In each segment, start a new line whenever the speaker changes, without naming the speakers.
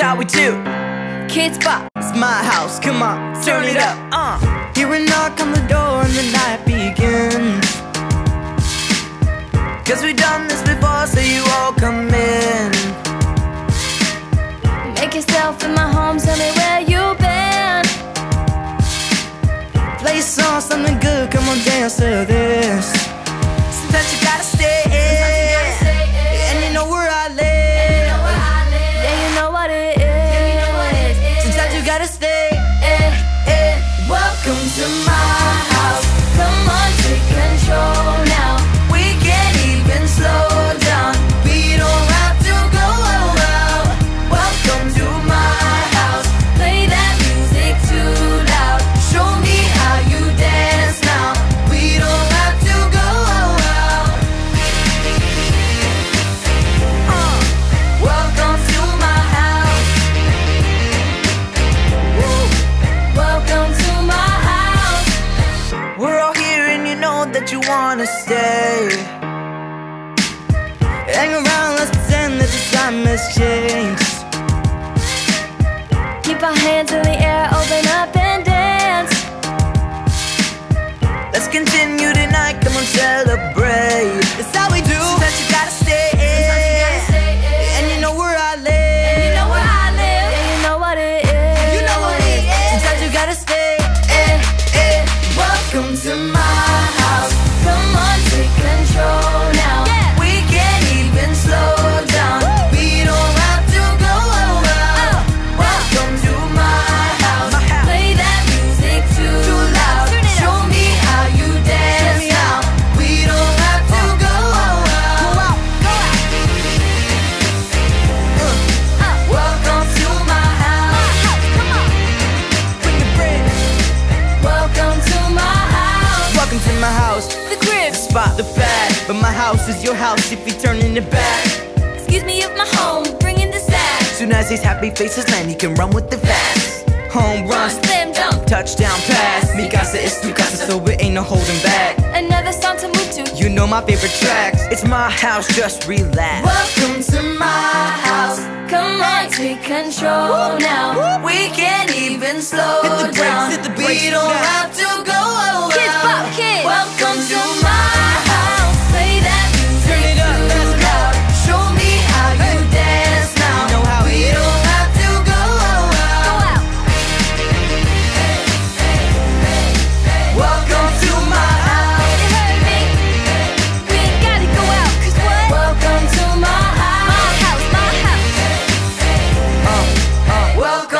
how we do.
Kidz Bop.
It's my house, come on, turn it up. Uh.
Hear a knock on the door and the night begins.
Cause we done this before, so you all come in.
Make yourself in my home, tell me where you've been.
Play a song, something good, come on, dance to this.
Sometimes
that you
wanna stay.
Hang around, let's pretend that the time has changed.
My house.
The
crib.
Spot the pad, but my house is your house if you turn in the back.
Excuse me if my home bringing the sack.
Soon as these happy faces land, he can run with the fast. Home
Run, slam dunk.
touchdown pass. Mi casa is tu casa, so it ain't no holding back.
Another song to move to.
You know my favorite tracks. It's my house, just relax.
Welcome to my house. Come on, take control now. We can't even slow
the
down.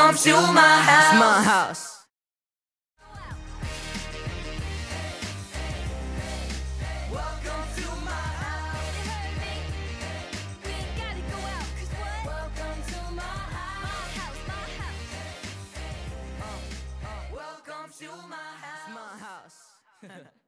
Welcome to my house.
my house.
Welcome to my house.
You heard me? We ain't gotta go out, 'cause what?
Welcome to my
My
house.
house, my house.
Uh, uh,
welcome to my house.
My house.